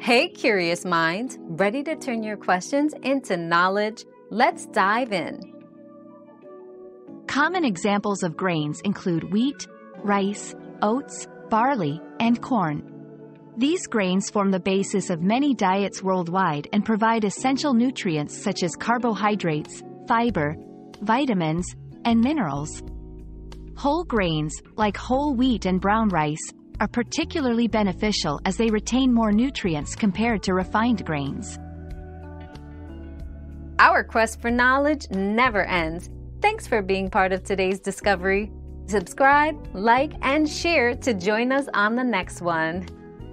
Hey, curious minds, ready to turn your questions into knowledge? Let's dive in. Common examples of grains include wheat, rice, oats, barley, and corn. These grains form the basis of many diets worldwide and provide essential nutrients such as carbohydrates, fiber, vitamins, and minerals. Whole grains, like whole wheat and brown rice, are particularly beneficial as they retain more nutrients compared to refined grains. Our quest for knowledge never ends. Thanks for being part of today's discovery. Subscribe, like, and share to join us on the next one.